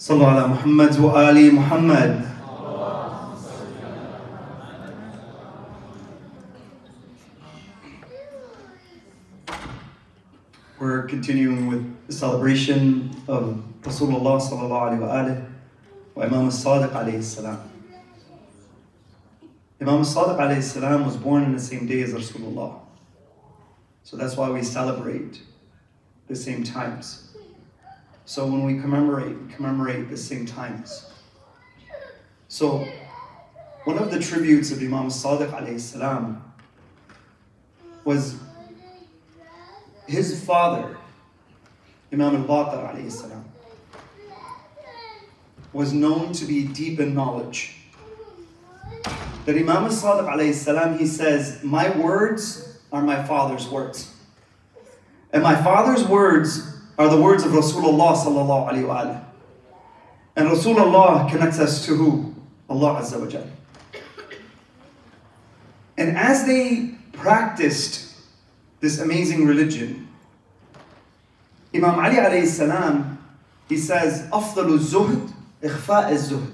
صلوا على محمد وآل محمد We're continuing with the celebration of Rasulullah sallallahu alayhi wa alihi wa Imam al-Sadiq alayhi salam. Imam al-Sadiq alayhi salam was born on the same day as Rasulullah. So that's why we celebrate the same times. So when we commemorate, we commemorate the same times. So one of the tributes of Imam Sadiq alayhi salam was his father, Imam al-Baqir alayhi salam, was known to be deep in knowledge. That Imam al-Sadiq alayhi salam, he says, my words are my father's words. And my father's words are the words of Rasulullah sallallahu alayhi wa And Rasulullah connects us to who? Allah Azza wa Jal. And as they practiced this amazing religion, Imam Ali alayhi salam, he says, أفضل الزهد إخفاء الزهد.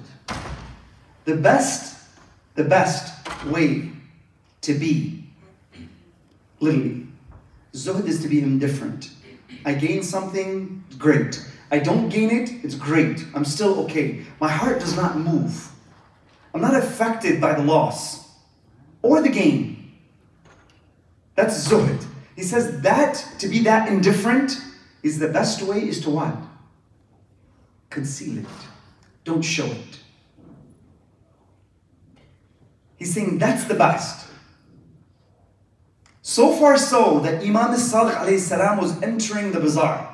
The best, the best way to be, literally, zuhd is to be indifferent. I gain something, great. I don't gain it, it's great. I'm still okay. My heart does not move. I'm not affected by the loss or the gain. That's zuhd. He says that, to be that indifferent, is the best way is to what? Conceal it. Don't show it. He's saying that's the best. So far so that Imam al-Sadiq was entering the bazaar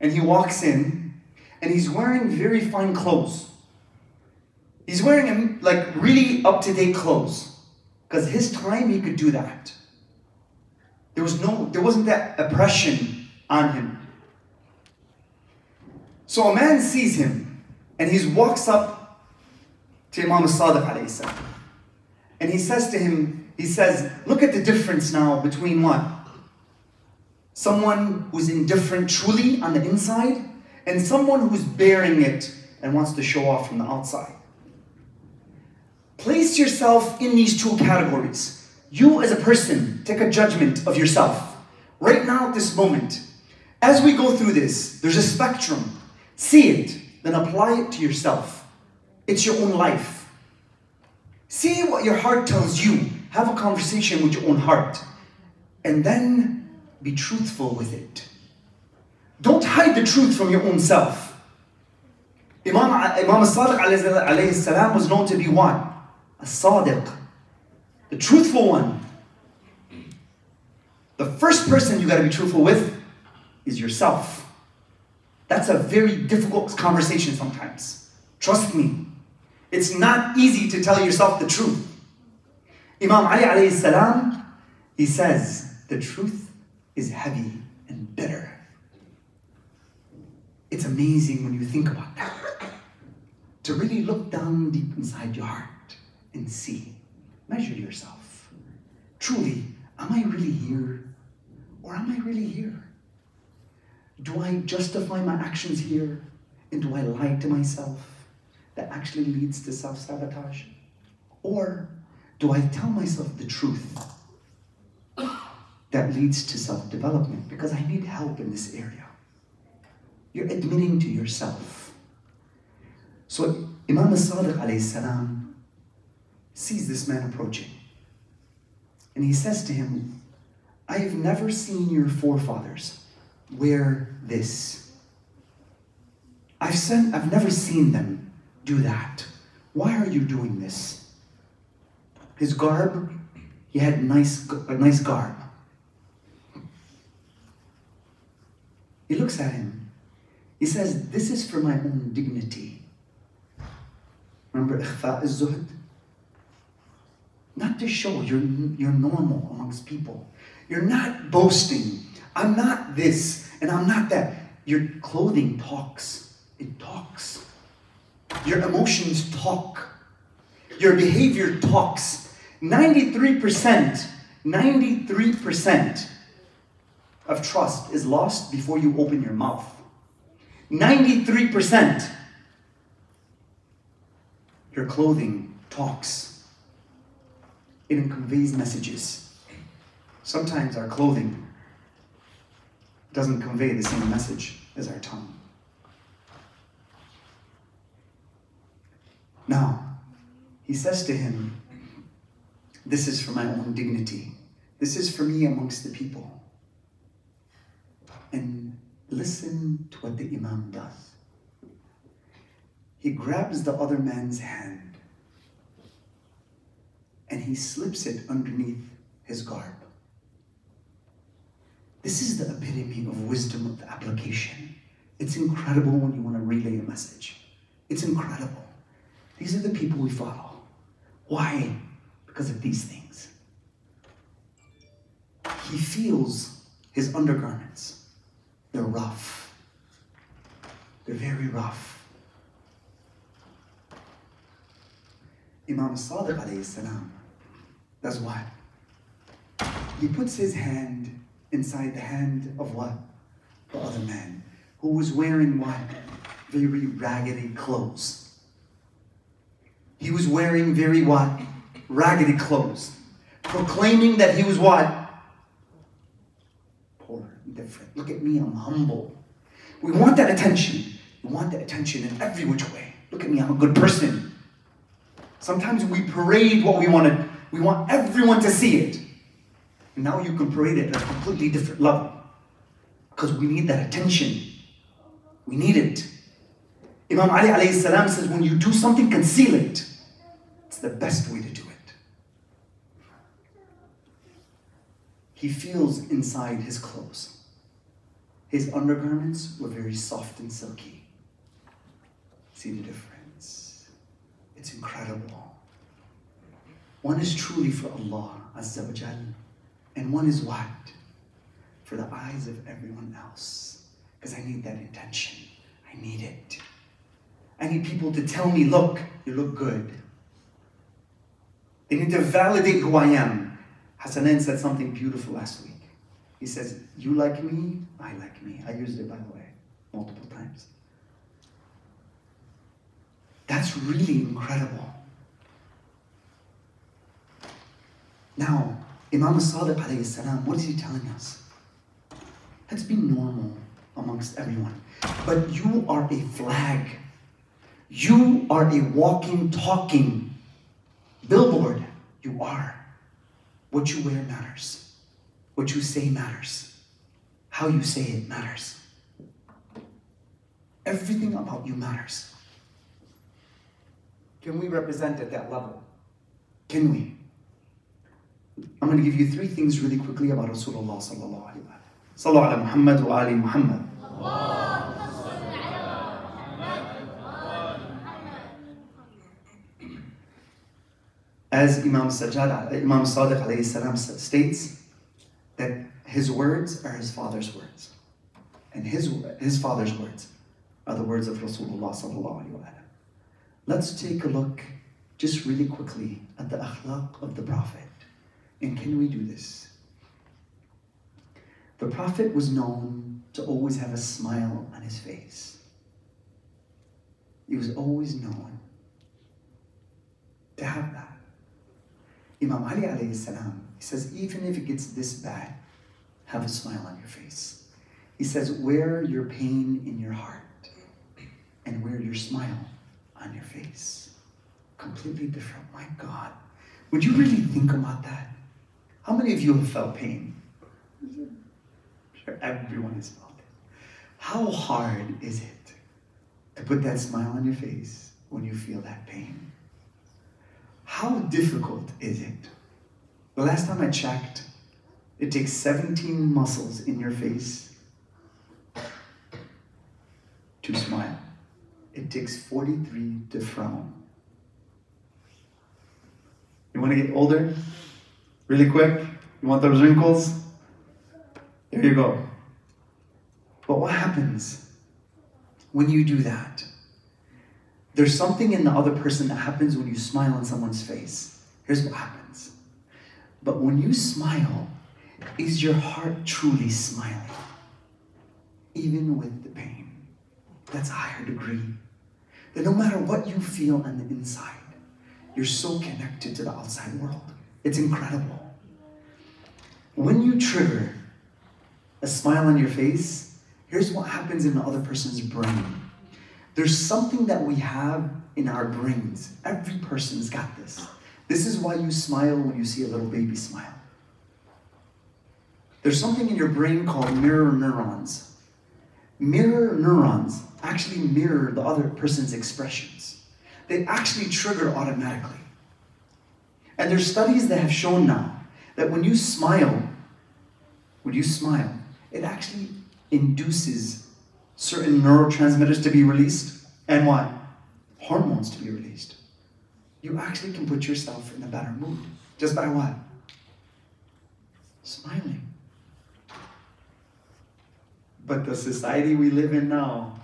and he walks in and he's wearing very fine clothes. He's wearing um, like really up-to-date clothes because his time he could do that. There was no, there wasn't that oppression on him. So a man sees him and he walks up to Imam al-Sadiq and he says to him, he says, look at the difference now between what? Someone who's indifferent truly on the inside and someone who's bearing it and wants to show off from the outside. Place yourself in these two categories. You as a person, take a judgment of yourself. Right now at this moment, as we go through this, there's a spectrum. See it, then apply it to yourself. It's your own life. See what your heart tells you have a conversation with your own heart, and then be truthful with it. Don't hide the truth from your own self. Imam, Imam Sadiq alayhi salam was known to be what? A Sadiq, the truthful one. The first person you got to be truthful with is yourself. That's a very difficult conversation sometimes. Trust me. It's not easy to tell yourself the truth. Imam Ali alayhi salam, he says, the truth is heavy and bitter. It's amazing when you think about that. To really look down deep inside your heart and see, measure yourself. Truly, am I really here? Or am I really here? Do I justify my actions here? And do I lie to myself? That actually leads to self sabotage? Or do I tell myself the truth that leads to self development? Because I need help in this area. You're admitting to yourself. So Imam salam sees this man approaching. And he says to him, I have never seen your forefathers wear this. I've, seen, I've never seen them do that. Why are you doing this? His garb, he had nice, a nice garb. He looks at him. He says, This is for my own dignity. Remember, ikhfa? Not to show you're, you're normal amongst people. You're not boasting. I'm not this and I'm not that. Your clothing talks. It talks. Your emotions talk. Your behavior talks. 93%, 93% of trust is lost before you open your mouth. 93%. Your clothing talks, it conveys messages. Sometimes our clothing doesn't convey the same message as our tongue. Now, he says to him, This is for my own dignity. This is for me amongst the people. And listen to what the Imam does. He grabs the other man's hand and he slips it underneath his garb. This is the epitome of wisdom of application. It's incredible when you want to relay a message. It's incredible. These are the people we follow. Why? Because of these things. He feels his undergarments. They're rough. They're very rough. Imam Sadiq alayhi salam does what? He puts his hand inside the hand of what? The other man who was wearing what? Very raggedy clothes. He was wearing very what? Raggedy clothes. Proclaiming that he was what? Poor, different. Look at me, I'm humble. We want that attention. We want that attention in every which way. Look at me, I'm a good person. Sometimes we parade what we want to, we want everyone to see it. And now you can parade it at a completely different level. Because we need that attention. We need it. Imam Ali alayhi salam says, when you do something, conceal it It's the best way to do it. He feels inside his clothes. His undergarments were very soft and silky. See the difference? It's incredible. One is truly for Allah Azza wa Jal, and one is what? For the eyes of everyone else. Because I need that intention. I need it. I need people to tell me, look, you look good. They need to validate who I am. Hassanain said something beautiful last week. He says, You like me, I like me. I used it, by the way, multiple times. That's really incredible. Now, Imam Sadiq alayhi salam, what is he telling us? Let's be normal amongst everyone. But you are a flag. You are a walking, talking billboard, you are. What you wear matters. What you say matters. How you say it matters. Everything about you matters. Can we represent at that level? Can we? I'm going to give you three things really quickly about Rasulullah sallallahu alaihi wasallam. Sallallahu ala Muhammad wa ali Muhammad. As Imam Sajjad, Imam Sadiq salam states, that his words are his father's words. And his, his father's words are the words of Rasulullah sallallahu alayhi Let's take a look just really quickly at the akhlaq of the Prophet. And can we do this? The Prophet was known to always have a smile on his face. He was always known to have that. Imam Ali alayhi salam, he says, even if it gets this bad, have a smile on your face. He says, wear your pain in your heart and wear your smile on your face. Completely different. My God. Would you really think about that? How many of you have felt pain? I'm sure everyone has felt it. How hard is it to put that smile on your face when you feel that pain? How difficult is it? The last time I checked, it takes 17 muscles in your face to smile. It takes 43 to frown. You want to get older? Really quick? You want those wrinkles? There you go. But what happens when you do that? There's something in the other person that happens when you smile on someone's face. Here's what happens. But when you smile, is your heart truly smiling? Even with the pain. That's a higher degree. That no matter what you feel on the inside, you're so connected to the outside world. It's incredible. When you trigger a smile on your face, here's what happens in the other person's brain. There's something that we have in our brains. Every person's got this. This is why you smile when you see a little baby smile. There's something in your brain called mirror neurons. Mirror neurons actually mirror the other person's expressions. They actually trigger automatically. And there's studies that have shown now that when you smile, when you smile, it actually induces certain neurotransmitters to be released and what? Hormones to be released. You actually can put yourself in a better mood just by what? Smiling. But the society we live in now,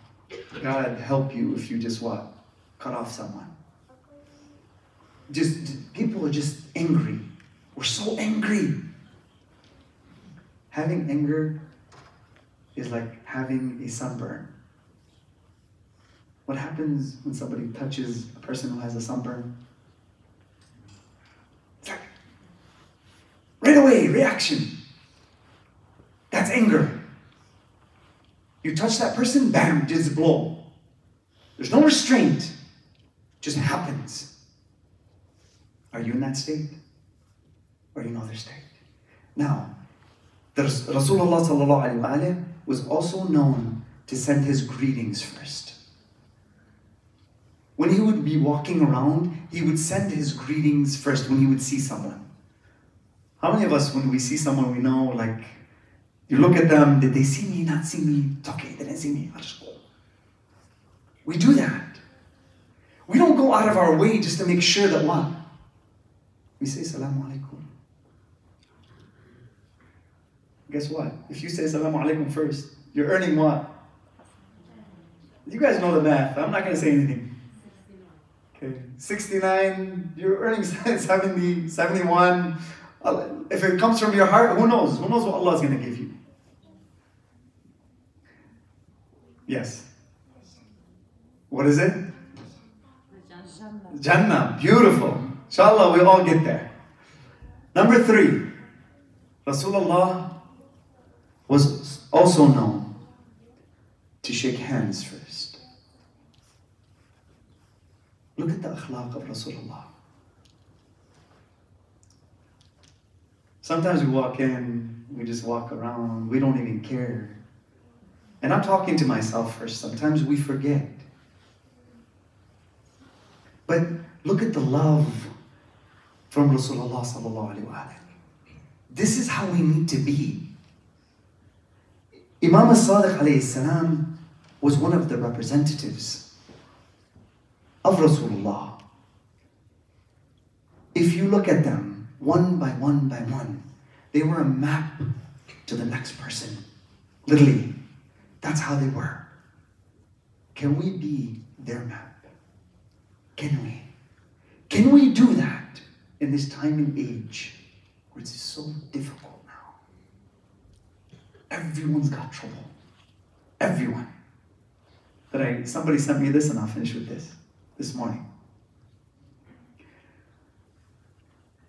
God help you if you just what? Cut off someone. Just people are just angry. We're so angry. Having anger is like having a sunburn. What happens when somebody touches a person who has a sunburn? Like Right away, reaction. That's anger. You touch that person, bam, just blow. There's no restraint. It Just happens. Are you in that state? Or in another state? Now, there's Rasulullah was also known to send his greetings first. When he would be walking around, he would send his greetings first when he would see someone. How many of us, when we see someone we know, like, you look at them, did they see me, not see me? It's okay, they didn't see me, I'll just go. We do that. We don't go out of our way just to make sure that what? We say Salaam Alaikum. Guess what? If you say Salaam Alaikum first, you're earning what? You guys know the math. I'm not going to say anything. Okay, 69, you're earning 70, 71. If it comes from your heart, who knows? Who knows what Allah is going to give you? Yes. What is it? Jannah. Beautiful. Inshallah, we all get there. Number three, Rasulullah was also known to shake hands first. Look at the akhlaq of Rasulullah. Sometimes we walk in, we just walk around, we don't even care. And I'm talking to myself first. Sometimes we forget. But look at the love from Rasulullah. This is how we need to be. Imam al-Sadiq was one of the representatives of Rasulullah. If you look at them one by one by one, they were a map to the next person. Literally, that's how they were. Can we be their map? Can we? Can we do that in this time and age where it's so difficult? Everyone's got trouble. Everyone. That I somebody sent me this and I'll finish with this this morning.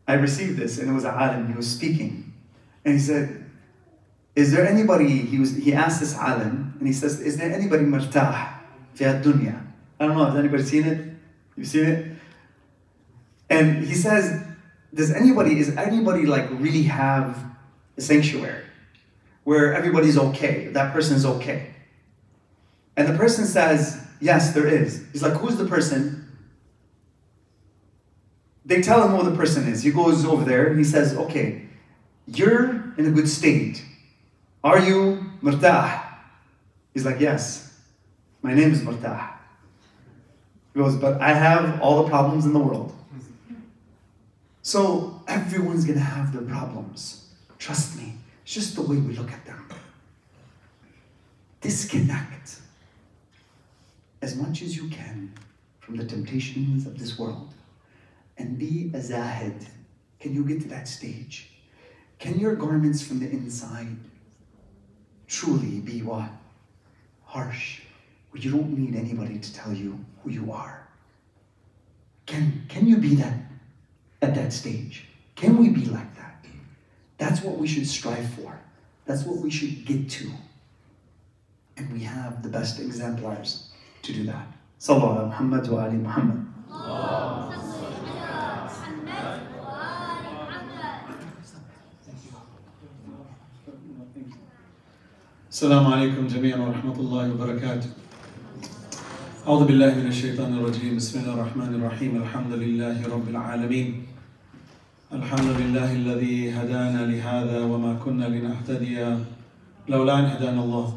I received this and it was a alim, he was speaking. And he said, Is there anybody, he was he asked this alim, and he says, Is there anybody martah fi dunya? I don't know, has anybody seen it? You've seen it? And he says, Does anybody, is anybody like really have a sanctuary where everybody's okay, that person's okay? And the person says, Yes, there is. He's like, Who's the person? They tell him who the person is. He goes over there. He says, Okay, you're in a good state. Are you murtah? He's like, Yes, my name is murtah. He goes, But I have all the problems in the world. So everyone's to have their problems. Trust me. It's just the way we look at them. Disconnect as much as you can from the temptations of this world and be a zahid. Can you get to that stage? Can your garments from the inside truly be what? Harsh, where you don't need anybody to tell you who you are. Can, can you be that at that stage? Can we be like that? That's what we should strive for. That's what we should get to. And we have the best exemplars to do that. Sallallahu ala Muhammad wa ali Muhammad. السلام عليكم جميعا ورحمة الله وبركاته. أعوذ بالله من الشيطان الرجيم بسم الله الرحمن الرحيم الحمد لله رب العالمين الحمد لله الذي هدانا لهذا وما كنا لنهتدي. لولا أن هدانا الله.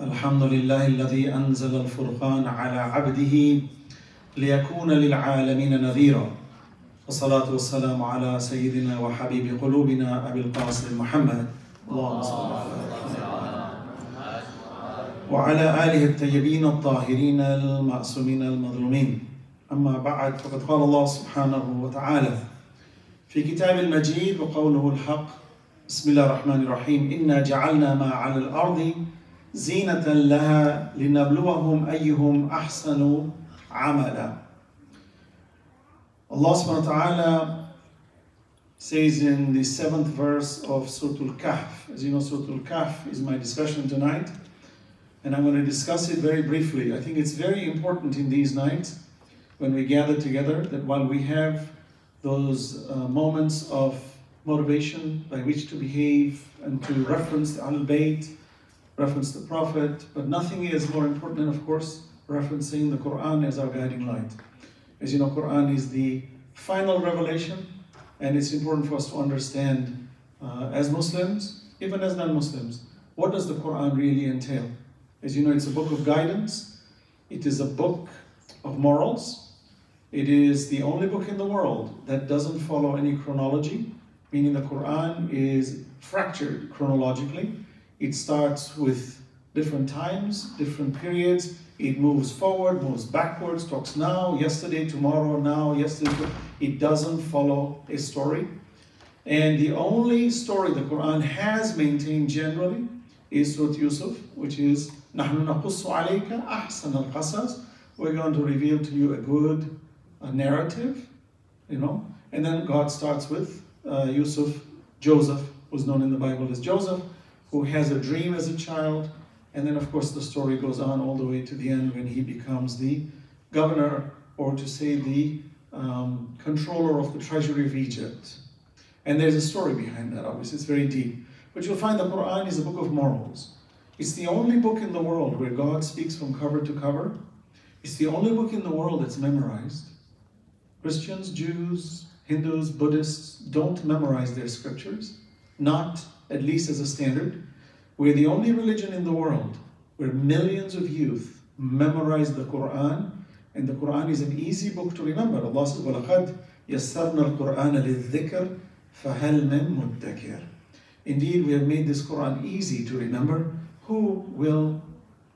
الحمد لله الذي أنزل الفرقان على عبده ليكون للعالمين نذيرا. والصلاة والسلام على سيدنا وحبيب قلوبنا أبي القاسم محمد. اللهم صل على وعلى آله الطيبين الطاهرين المعصومين المظلومين. أما بعد فقد قال الله سبحانه وتعالى في كتاب المجيد وقوله الحق بسم الله الرحمن الرحيم إنا جعلنا ما على الأرض زينة لها لنبلوهم أيهم أحسن عملا subhanahu wa ta'ala says in the seventh verse of Surah Al-Kahf. As you know, Surah Al-Kahf is my discussion tonight. And I'm going to discuss it very briefly. I think it's very important in these nights when we gather together that while we have those uh, moments of motivation by which to behave and to reference the Al Bayt, reference the Prophet, but nothing is more important than, of course, referencing the Quran as our guiding light. As you know, Quran is the final revelation, and it's important for us to understand uh, as Muslims, even as non-Muslims, what does the Quran really entail? As you know, it's a book of guidance. It is a book of morals. It is the only book in the world that doesn't follow any chronology, meaning the Quran is fractured chronologically. It starts with different times, different periods. It moves forward, moves backwards, talks now, yesterday, tomorrow, now, yesterday. It doesn't follow a story. And the only story the Quran has maintained generally is Surah Yusuf, which is نحن نقص عليك أحسن القصص. We're going to reveal to you a good a narrative, you know. And then God starts with uh, Yusuf, Joseph, who's known in the Bible as Joseph, who has a dream as a child. And then, of course, the story goes on all the way to the end when he becomes the governor, or to say the um, controller of the treasury of Egypt. And there's a story behind that, obviously, it's very deep. But you'll find the Quran is a book of morals. It's the only book in the world where God speaks from cover to cover. It's the only book in the world that's memorized. Christians, Jews, Hindus, Buddhists don't memorize their scriptures, not at least as a standard. We're the only religion in the world where millions of youth memorize the Quran, and the Quran is an easy book to remember. Allah says, وَلَقَدْ يَسَّرْنَا الْقُرْآنَ لِلذِّكْرِ فَهَلْ مِن مُدَّكِرٍ Indeed, we have made this Quran easy to remember. Who will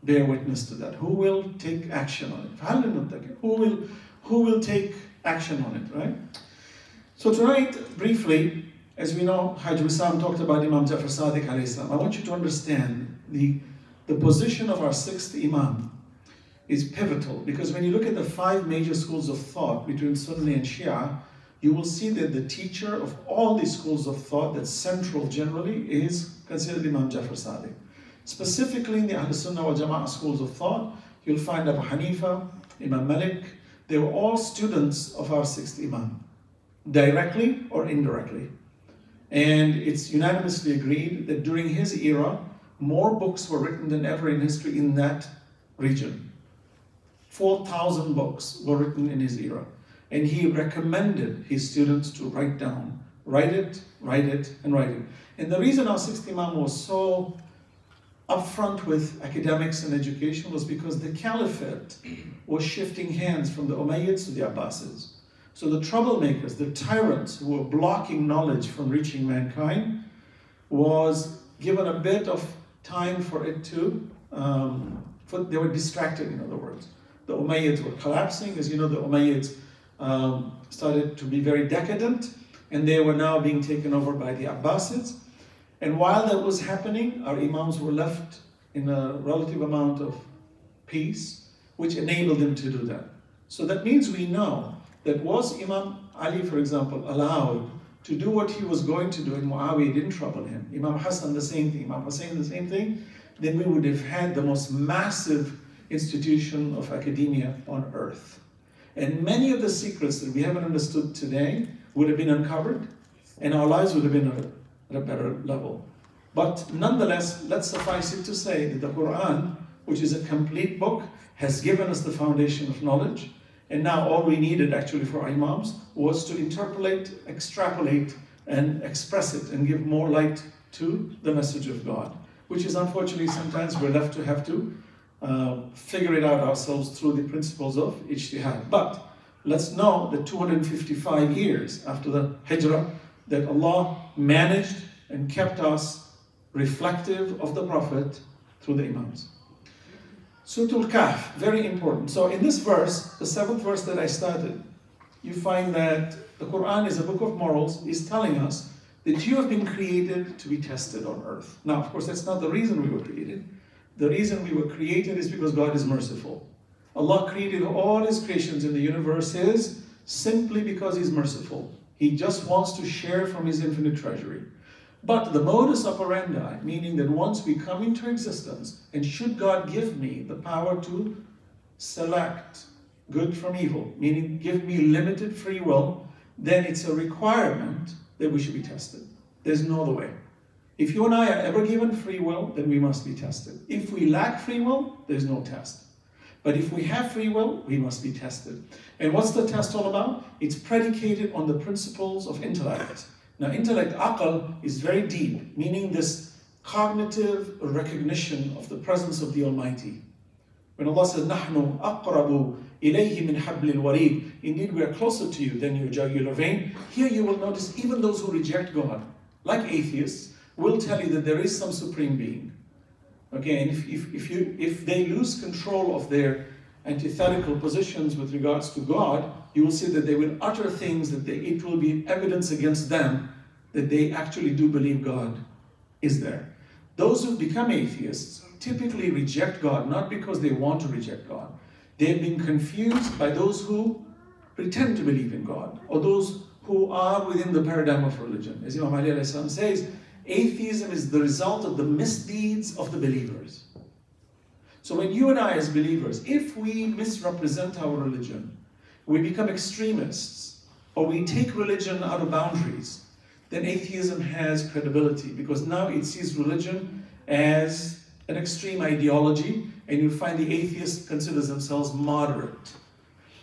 bear witness to that? Who will take action on it? Who will, who will take action on it, right? So tonight, briefly, as we know, Hajj Wissam talked about Imam Jafar Sadiq alayhi I want you to understand the, the position of our sixth Imam is pivotal because when you look at the five major schools of thought between Sunni and Shia, you will see that the teacher of all these schools of thought that's central generally is considered Imam Jafar Sadiq. Specifically in the Ahl Sunnah wal Jama'ah schools of thought, you'll find Abu Hanifa, Imam Malik, they were all students of our sixth Imam, directly or indirectly. And it's unanimously agreed that during his era, more books were written than ever in history in that region. 4,000 books were written in his era. And he recommended his students to write down, write it, write it, and write it. And the reason our sixth Imam was so upfront with academics and education was because the caliphate was shifting hands from the Umayyads to the Abbasids. So the troublemakers, the tyrants who were blocking knowledge from reaching mankind, was given a bit of time for it to, um, for, they were distracted in other words. The Umayyads were collapsing, as you know, the Umayyads um, started to be very decadent, and they were now being taken over by the Abbasids. And while that was happening, our Imams were left in a relative amount of peace, which enabled them to do that. So that means we know that was Imam Ali, for example, allowed to do what he was going to do and Muawiyah didn't trouble him, Imam Hassan the same thing, Imam Hussein the same thing, then we would have had the most massive institution of academia on earth. And many of the secrets that we haven't understood today would have been uncovered, and our lives would have been at a better level. But nonetheless, let's suffice it to say that the Quran, which is a complete book, has given us the foundation of knowledge. And now all we needed actually for Imams was to interpolate, extrapolate, and express it and give more light to the message of God, which is unfortunately sometimes we're left to have to uh, figure it out ourselves through the principles of ijtihad. But let's know that 255 years after the hijrah, that Allah managed and kept us reflective of the Prophet through the Imams. Surah Al-Kahf, very important. So in this verse, the seventh verse that I started, you find that the Quran is a book of morals, is telling us that you have been created to be tested on earth. Now, of course, that's not the reason we were created. The reason we were created is because God is merciful. Allah created all His creations in the universe is simply because He's merciful. He just wants to share from His infinite treasury. But the modus operandi, meaning that once we come into existence, and should God give me the power to select good from evil, meaning give me limited free will, then it's a requirement that we should be tested. There's no other way. If you and I are ever given free will, then we must be tested. If we lack free will, there's no test. But if we have free will, we must be tested. And what's the test all about? It's predicated on the principles of intellect. Now, intellect, akal, is very deep, meaning this cognitive recognition of the presence of the Almighty. When Allah says, Nahnu aqrabu ilayhi min hablil warid, indeed we are closer to you than your jugular vein, here you will notice even those who reject God, like atheists, will tell you that there is some supreme being. Okay, and if, if, if, you, if they lose control of their antithetical positions with regards to God, you will see that they will utter things that they, it will be evidence against them that they actually do believe God is there. Those who become atheists typically reject God not because they want to reject God. They've been confused by those who pretend to believe in God or those who are within the paradigm of religion. As Imam Ali says, atheism is the result of the misdeeds of the believers. So when you and I as believers, if we misrepresent our religion, we become extremists, or we take religion out of boundaries, then atheism has credibility because now it sees religion as an extreme ideology, and you find the atheist considers themselves moderate.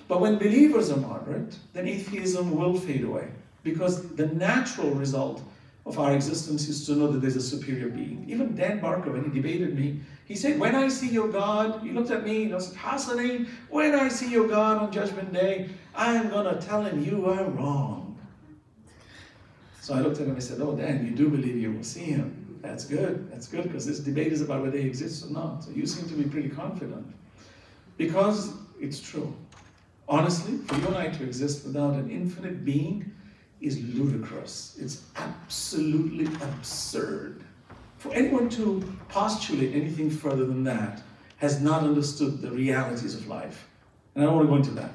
But when believers are moderate, then atheism will fade away because the natural result of our existence is to know that there's a superior being. Even Dan Barker, when he debated me, he said, When I see your God, he looked at me and I said, Hassanain, when I see your God on Judgment Day, I am going to tell him you are wrong. So I looked at him and I said, Oh, Dan, you do believe you will see him. That's good. That's good because this debate is about whether he exists or not. So you seem to be pretty confident. Because it's true. Honestly, for you and I to exist without an infinite being, is ludicrous. It's absolutely absurd. For anyone to postulate anything further than that has not understood the realities of life. And I don't want to go into that.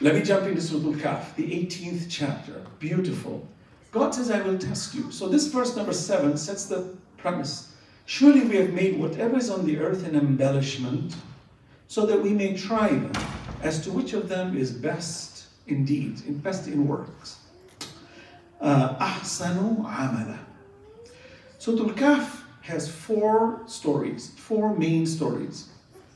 Let me jump into Surah Al-Kahf, the 18th chapter. Beautiful. God says, I will test you. So this verse number 7 sets the premise. Surely we have made whatever is on the earth an embellishment, so that we may try them as to which of them is best indeed, in best in works. Uh, Ahsanu Amala. So Kahf has four stories, four main stories.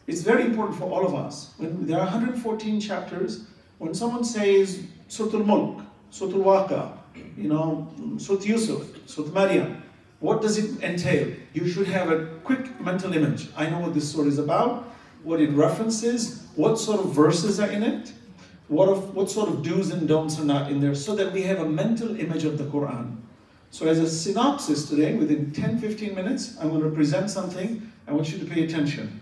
It's very important for all of us. When there are 114 chapters, when someone says Surah Al-Mulk, Surah Al-Waqa, you know, Surah Yusuf, Surah Maryam, what does it entail? You should have a quick mental image. I know what this story is about, what it references, what sort of verses are in it, what, of, what sort of do's and don'ts are not in there, so that we have a mental image of the Quran. So, as a synopsis today, within 10 15 minutes, I'm going to present something. I want you to pay attention.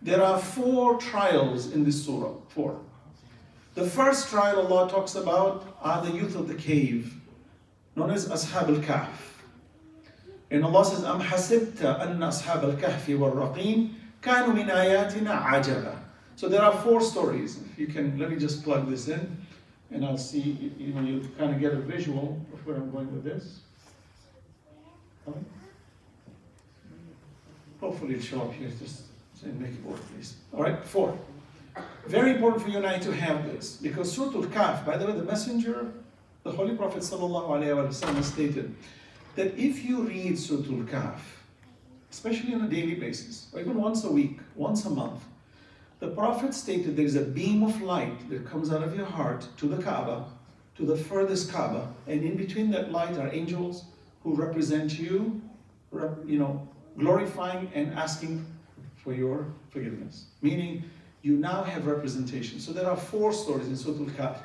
There are four trials in this surah. Four. The first trial Allah talks about are the youth of the cave, known as Ashab al Kahf. And Allah says, أم حسبت أن أصحاب الكهف والرقيم كانوا من آياتنا عجبا So there are four stories. If you can, let me just plug this in, and I'll see, you know, you kind of get a visual of where I'm going with this. Hopefully it'll show up here, just make it work, please. All right, four. Very important for you and I to have this, because Surah Al-Kahf, by the way, the messenger, the Holy Prophet wasallam stated that if you read Surah Al-Kahf, especially on a daily basis, or even once a week, once a month, the Prophet stated there is a beam of light that comes out of your heart to the Kaaba, to the furthest Kaaba, and in between that light are angels who represent you, you know, glorifying and asking for your forgiveness. Meaning, you now have representation. So there are four stories in Surah Al-Kahf.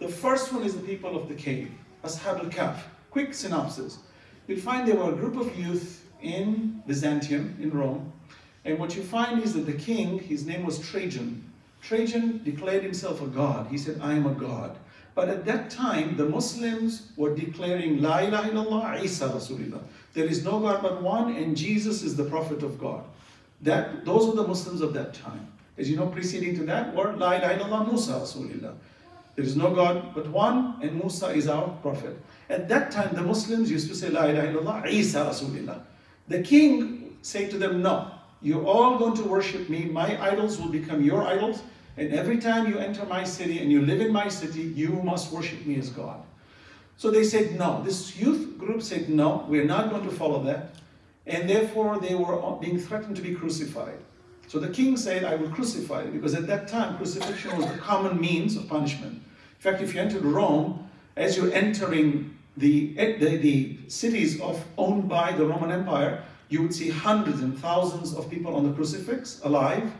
The first one is the people of the cave, Ashab al-Kahf. Quick synopsis. You'll find there were a group of youth in Byzantium, in Rome, and what you find is that the king, his name was Trajan. Trajan declared himself a god. He said, I am a god. But at that time, the Muslims were declaring, La ilaha illallah, Isa Rasulullah. There is no God but one, and Jesus is the prophet of God. That, those were the Muslims of that time. As you know, preceding to that were La ilaha illallah, Musa Rasulullah. There is no God but one, and Musa is our prophet. At that time, the Muslims used to say La ilaha illallah, Isa Rasulullah. The king said to them, No, you're all going to worship me. My idols will become your idols. And every time you enter my city and you live in my city, you must worship me as God. So they said no. This youth group said no, we're not going to follow that. And therefore they were being threatened to be crucified. So the king said, I will crucify you, because at that time crucifixion was the common means of punishment. In fact, if you entered Rome, as you're entering the, eh, the, the cities of, owned by the Roman Empire, you would see hundreds and thousands of people on the crucifix alive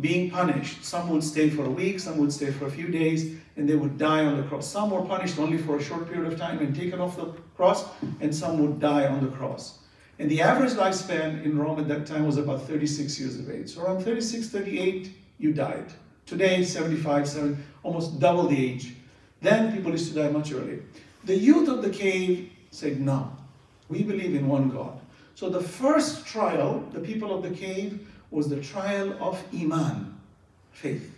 being punished. Some would stay for a week, some would stay for a few days, and they would die on the cross. Some were punished only for a short period of time and taken off the cross, and some would die on the cross. And the average lifespan in Rome at that time was about 36 years of age. So around 36, 38, you died. Today, 75, 70, almost double the age. Then people used to die much earlier. The youth of the cave said, no, we believe in one God. So the first trial, the people of the cave, was the trial of Iman, faith.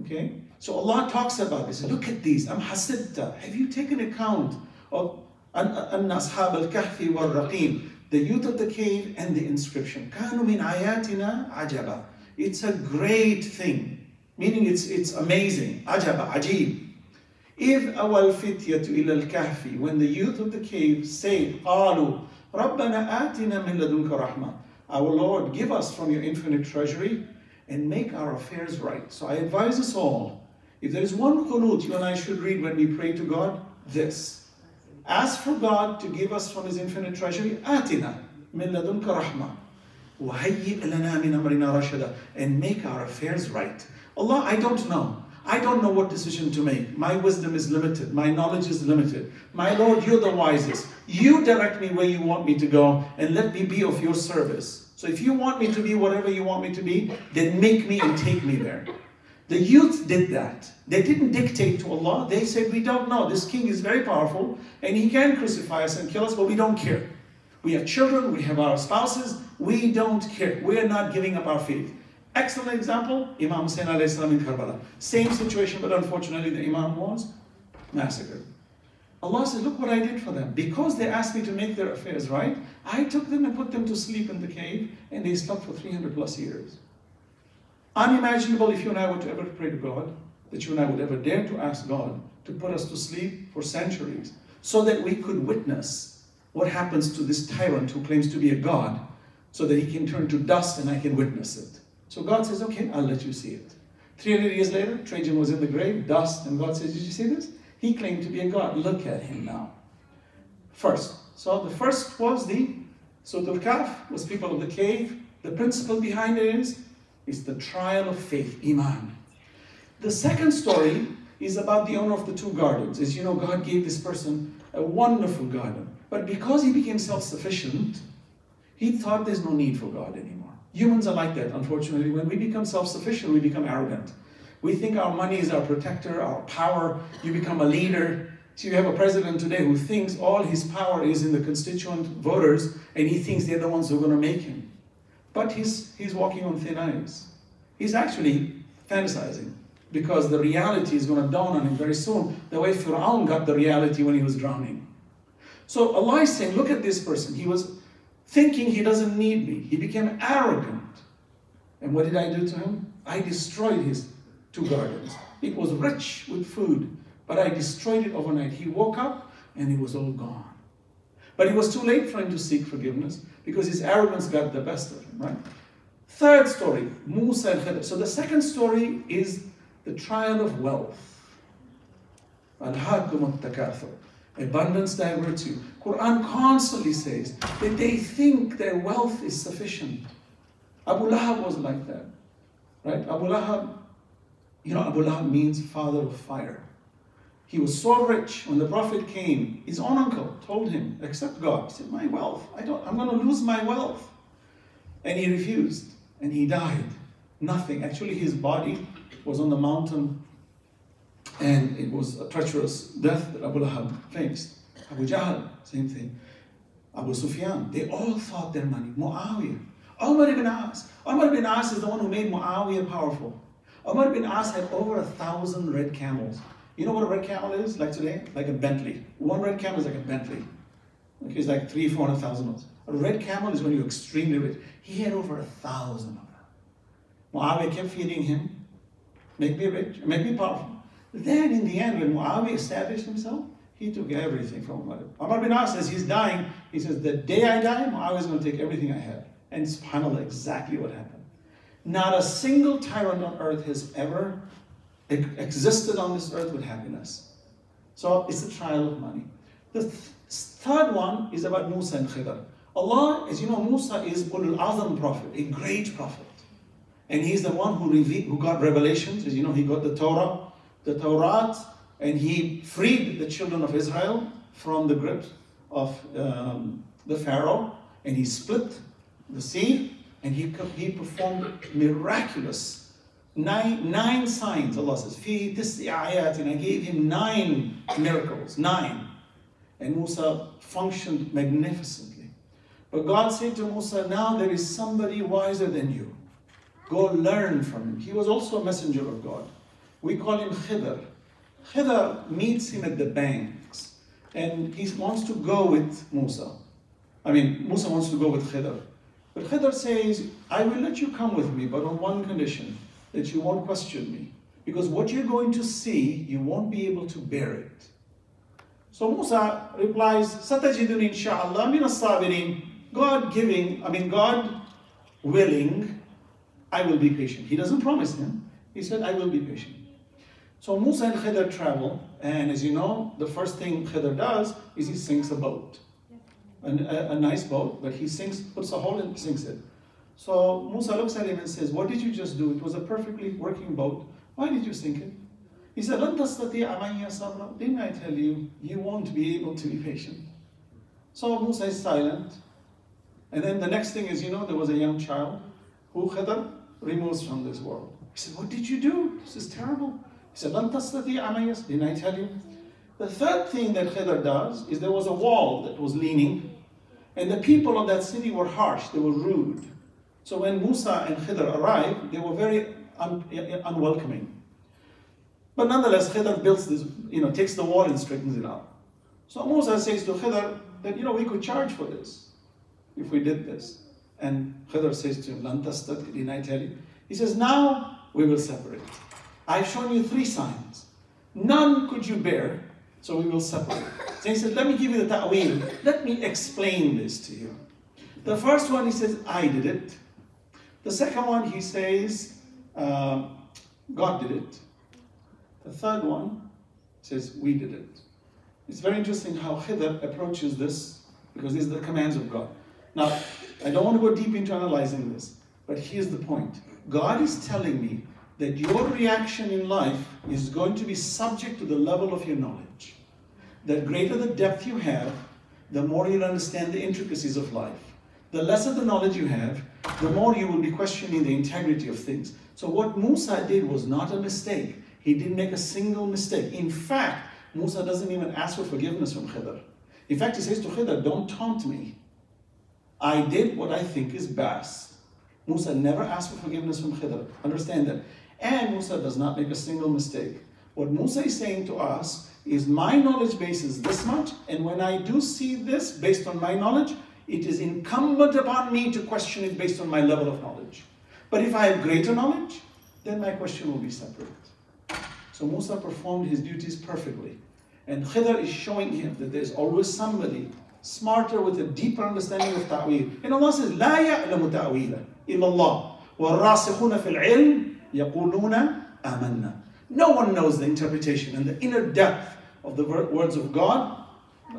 Okay? So Allah talks about this. Look at these. Am hasibta. Have you taken account of an ashab al kahfi wal والرقيم the youth of the cave and the inscription كانوا min ayatina ajaba. it's a great thing meaning it's, it's amazing ajib. if awal أوى الفتية al kahfi, when the youth of the cave say قالوا ربنا آتنا من لدنك رحمة. Our Lord, give us from your infinite treasury and make our affairs right. So I advise us all, if there is one qunut you and I should read when we pray to God, this. Ask for God to give us from His infinite treasury, آتنا من لدنك رحمة. وهيئ لنا من أمرنا رشدا and make our affairs right. Allah, I don't know. I don't know what decision to make. My wisdom is limited. My knowledge is limited. My Lord, you're the wisest. You direct me where you want me to go and let me be of your service. So if you want me to be whatever you want me to be, then make me and take me there. The youth did that. They didn't dictate to Allah. They said, We don't know. This king is very powerful and he can crucify us and kill us, but we don't care. We have children, we have our spouses, we don't care. We are not giving up our faith. Excellent example, Imam Hussein salam in Karbala. Same situation, but unfortunately the Imam was massacred. Allah said, look what I did for them. Because they asked me to make their affairs right, I took them and put them to sleep in the cave, and they slept for 300 plus years. Unimaginable if you and I were to ever pray to God, that you and I would ever dare to ask God to put us to sleep for centuries, so that we could witness what happens to this tyrant who claims to be a God, so that he can turn to dust and I can witness it. So God says, okay, I'll let you see it. 300 years later, Trajan was in the grave, dust, and God says, did you see this? He claimed to be a God. Look at him now. First. So the first was the Surah Al-Kahf, was people of the cave. The principle behind it is, is the trial of faith, Iman. The second story is about the owner of the two gardens. As you know, God gave this person a wonderful garden. But because he became self-sufficient, he thought there's no need for God anymore. Humans are like that, unfortunately. When we become self-sufficient, we become arrogant. We think our money is our protector, our power. You become a leader. So you have a president today who thinks all his power is in the constituent voters, and he thinks they're the ones who are going to make him. But he's, he's walking on thin ice. He's actually fantasizing because the reality is going to dawn on him very soon, the way Fir'aun got the reality when he was drowning. So Allah is saying, look at this person. He was thinking he doesn't need me. He became arrogant. And what did I do to him? I destroyed his two gardens. It was rich with food, but I destroyed it overnight. He woke up and it was all gone. But it was too late for him to seek forgiveness because his arrogance got the best of him, right? Third story, Musa and Khidr. So the second story is the trial of wealth. Abundance diverts you. Quran constantly says that they think their wealth is sufficient. Abu Lahab was like that. Right? Abu Lahab, you know, Abu Lahab means father of fire. He was so rich when the Prophet came, his own uncle told him, accept God. He said, My wealth, I don't I'm gonna lose my wealth. And he refused and he died. Nothing. Actually, his body was on the mountain and it was a treacherous death that Abu Lahab faced. Abu Jahl, same thing. Abu Sufyan, they all thought their money. Muawiyah, Umar ibn As. Umar ibn As is the one who made Muawiyah powerful. Umar ibn As had over a thousand red camels. You know what a red camel is like today? Like a Bentley. One red camel is like a Bentley. Okay, it's like three, four hundred thousand dollars. A red camel is when you're extremely rich. He had over a thousand of them. Muawiyah kept feeding him, make me rich, make me powerful. Then in the end, when Muawiyah established himself, he took everything from Umar. Umar bin As says he's dying. He says, the day I die, Muawiyah is going to take everything I have. And subhanAllah, exactly what happened. Not a single tyrant on earth has ever existed on this earth with happiness. So it's a trial of money. The th third one is about Musa and Khidr. Allah, as you know, Musa is Ulul Azam prophet, a great prophet. And he's the one who, who got revelations. As you know, he got the Torah, the Torah, and he freed the children of Israel from the grip of um, the Pharaoh, and he split the sea, and he, he performed miraculous nine, nine signs. Allah says, Fi ayat, and I gave him nine miracles, nine. And Musa functioned magnificently. But God said to Musa, Now there is somebody wiser than you. Go learn from him. He was also a messenger of God. We call him Khidr. Khidr meets him at the banks and he wants to go with Musa. I mean, Musa wants to go with Khidr. But Khidr says, I will let you come with me, but on one condition, that you won't question me. Because what you're going to see, you won't be able to bear it. So Musa replies, Satajidun insha'Allah min as-sabirin. God giving, I mean God willing, I will be patient. He doesn't promise him. He said, I will be patient. So Musa and Khidr travel, and as you know, the first thing Khidr does is he sinks a boat. A, a, a nice boat, but he sinks, puts a hole and sinks it. So Musa looks at him and says, What did you just do? It was a perfectly working boat. Why did you sink it? He said, Didn't I tell you, you won't be able to be patient? So Musa is silent. And then the next thing is, you know, there was a young child who Khidr removes from this world. He said, What did you do? This is terrible. He said, Didn't I tell you? The third thing that Khidr does is there was a wall that was leaning, and the people of that city were harsh, they were rude. So when Musa and Khidr arrived, they were very un unwelcoming. But nonetheless, Khidr builds this, you know, takes the wall and straightens it out. So Musa says to Khidr that, you know, we could charge for this if we did this. And Khidr says to him, Lantastat, didn't I tell you? He says, now we will separate. I've shown you three signs. None could you bear, so we will separate. So he said, let me give you the ta'wil. Let me explain this to you. The first one, he says, I did it. The second one, he says, uh, God did it. The third one says, we did it. It's very interesting how Khidr approaches this because these are the commands of God. Now, I don't want to go deep into analyzing this, but here's the point. God is telling me that your reaction in life is going to be subject to the level of your knowledge. The greater the depth you have, the more you'll understand the intricacies of life. The lesser the knowledge you have, the more you will be questioning the integrity of things. So what Musa did was not a mistake. He didn't make a single mistake. In fact, Musa doesn't even ask for forgiveness from Khidr. In fact, he says to Khidr, don't taunt me. I did what I think is best. Musa never asked for forgiveness from Khidr. Understand that. And Musa does not make a single mistake. What Musa is saying to us is my knowledge base is this much, and when I do see this based on my knowledge, it is incumbent upon me to question it based on my level of knowledge. But if I have greater knowledge, then my question will be separate. So Musa performed his duties perfectly. And Khidr is showing him that there's always somebody smarter with a deeper understanding of ta'wil. And Allah says, لا يعلم تأويلا إلا الله والراسخون في العلم يقولون آمنا. No one knows the interpretation and the inner depth of the words of God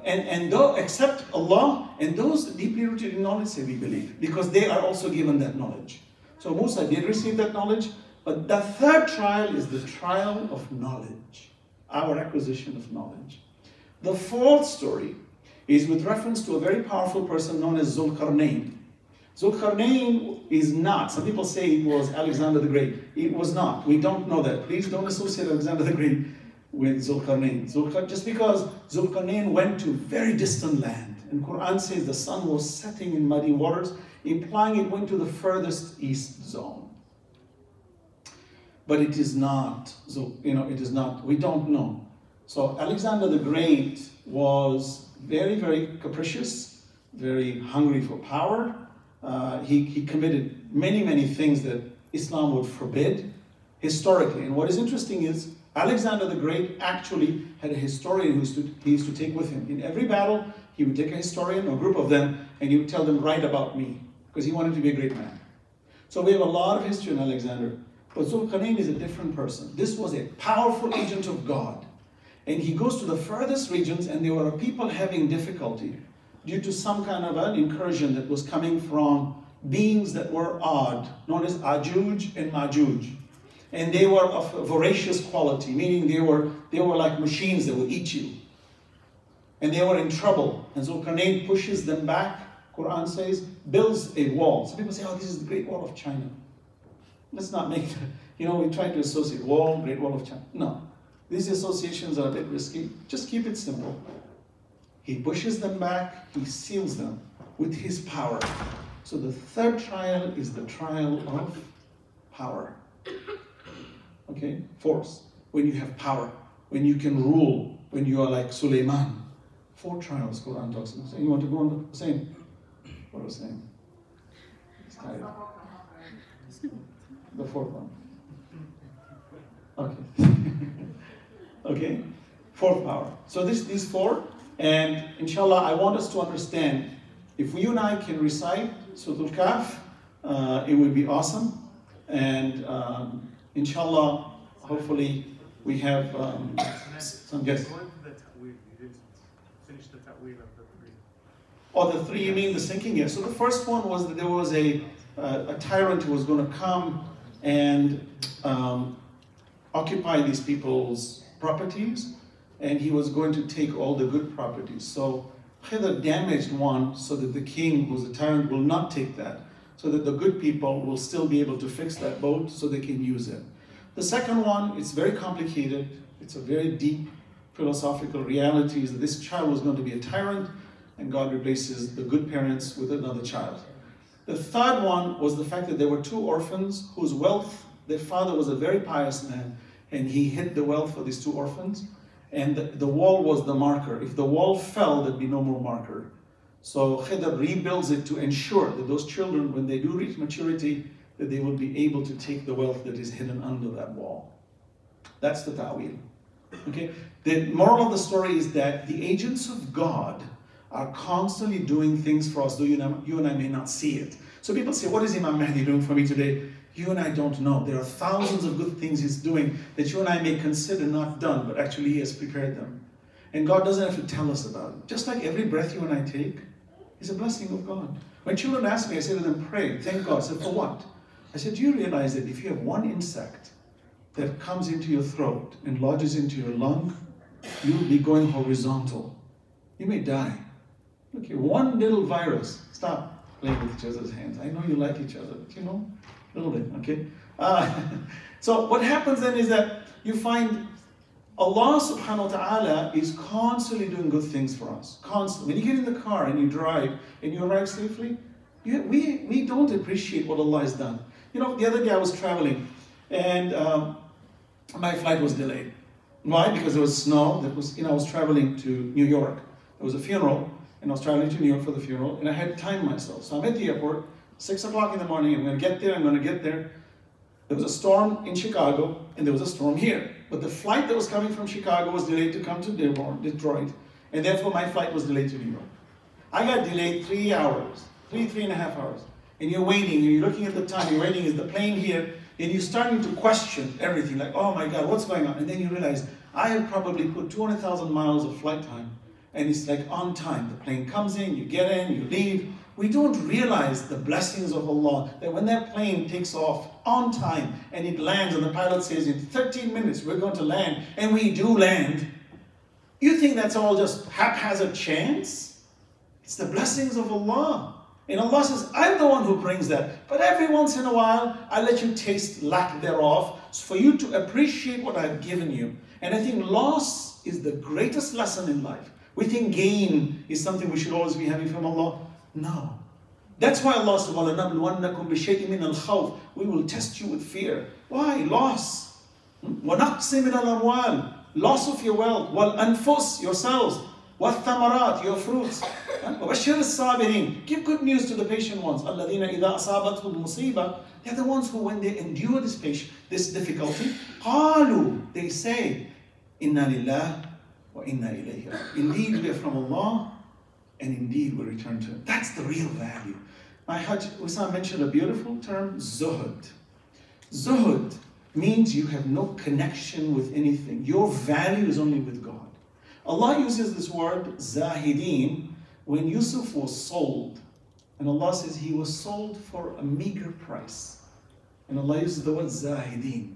and, and though except Allah and those deeply rooted in knowledge say we believe because they are also given that knowledge. So Musa did receive that knowledge, but the third trial is the trial of knowledge, our acquisition of knowledge. The fourth story is with reference to a very powerful person known as Zulkarnain. Zulkarnain is not, some people say it was Alexander the Great. It was not. We don't know that. Please don't associate Alexander the Great with Zulkarnain. Zulkar, just because Zulkarnain went to very distant land, and Quran says the sun was setting in muddy waters, implying it went to the furthest east zone. But it is not, so you know, it is not, we don't know. So Alexander the Great was very, very capricious, very hungry for power. Uh, he, he committed many, many things that Islam would forbid historically. And what is interesting is Alexander the Great actually had a historian who to, he used to take with him. In every battle, he would take a historian or a group of them and he would tell them, write about me, because he wanted to be a great man. So we have a lot of history in Alexander. But Zulkarnain is a different person. This was a powerful agent of God. And he goes to the furthest regions, and there were people having difficulty due to some kind of an incursion that was coming from beings that were odd, known as Ajuj and Majuj. And they were of voracious quality, meaning they were, they were like machines that would eat you. And they were in trouble. And Zulkarnain pushes them back, Quran says, builds a wall. Some people say, oh, this is the Great Wall of China. Let's not make, that. you know, we try to associate wall, Great Wall of China. No. These associations are a bit risky. Just keep it simple. He pushes them back, he seals them with his power. So the third trial is the trial of power. Okay? Force. When you have power, when you can rule, when you are like Suleiman. Four trials Quran talks about. You want to go on the same? What was saying? The fourth one. Okay. Okay? Fourth power. So this, these four, and inshallah, I want us to understand, if you and I can recite Surah Al-Kahf, uh, it would be awesome. And um, inshallah, hopefully, we have um, some guests. Or oh, the three, you mean the sinking? Yes. So the first one was that there was a, uh, a tyrant who was going to come and um, occupy these people's properties, and he was going to take all the good properties. So Khidr damaged one so that the king, who's a tyrant, will not take that, so that the good people will still be able to fix that boat so they can use it. The second one, it's very complicated. It's a very deep philosophical reality is that this child was going to be a tyrant and God replaces the good parents with another child. The third one was the fact that there were two orphans whose wealth, their father was a very pious man, and he hid the wealth for these two orphans. And the, wall was the marker. If the wall fell, there'd be no more marker. So Khidr rebuilds it to ensure that those children, when they do reach maturity, that they will be able to take the wealth that is hidden under that wall. That's the ta'wil. Okay? The moral of the story is that the agents of God are constantly doing things for us, though you, you and I may not see it. So people say, what is Imam Mahdi doing for me today? You and I don't know. There are thousands of good things He's doing that you and I may consider not done, but actually He has prepared them. And God doesn't have to tell us about it. Just like every breath you and I take is a blessing of God. When children ask me, I say to them, pray, thank God. I said, for what? I said, do you realize that if you have one insect that comes into your throat and lodges into your lung, you'll be going horizontal. You may die. Look here, one little virus. Stop playing with each other's hands. I know you like each other, but you know, a little bit, okay? Uh, so what happens then is that you find Allah subhanahu wa ta'ala is constantly doing good things for us. Constantly. When you get in the car and you drive and you arrive safely, You, we, we don't appreciate what Allah has done. You know, the other day I was traveling and um, my flight was delayed. Why? Because there was snow. That was, you know, I was traveling to New York. There was a funeral, and I was traveling to New York for the funeral, and I had time myself. So I'm at the airport, six o'clock in the morning. I'm going to get there. I'm going to get there. There was a storm in Chicago, and there was a storm here. But the flight that was coming from Chicago was delayed to come to Detroit, and therefore my flight was delayed to New York. I got delayed three hours, three, three and a half hours. And you're waiting, and you're looking at the time, you're waiting, is the plane here? And you're starting to question everything, like, oh my God, what's going on? And then you realize, I have probably put 200,000 miles of flight time, and it's like on time. The plane comes in, you get in, you leave. We don't realize the blessings of Allah that when that plane takes off on time and it lands, and the pilot says, in 13 minutes we're going to land, and we do land, you think that's all just haphazard chance? It's the blessings of Allah. And Allah says, I'm the one who brings that. But every once in a while, I let you taste lack thereof for you to appreciate what I've given you. And I think loss is the greatest lesson in life. We think gain is something we should always be having from Allah. No. That's why Allah says, وَلَنَبْلُوَنَّكُمْ بِشَيْءٍ مِنَ الْخَوْفِ We will test you with fear. Why? Loss. وَنَقْصٍ مِنَ الْأَمْوَالِ Loss of your wealth. وَالْأَنفُسِ Yourselves. وَالثَّمَرَاتِ Your fruits. وَبَشِّرِ الصَّابِرِينَ Give good news to the patient ones. الَّذِينَ إِذَا أَصَابَتْهُمْ مُصِيبَةٌ They're the ones who, when they endure this patient, this difficulty, قَالُوا They say, إِنَّا لِلَّهِ وَإِنَّا إِلَيْهِ Indeed, we are from Allah, and indeed we return to Him. That's the real value. My Hajj Wissam mentioned a beautiful term, zuhud. Zuhud means you have no connection with anything. Your value is only with God. Allah uses this word, zahideen, when Yusuf was sold. And Allah says he was sold for a meager price. And Allah uses the word zahideen,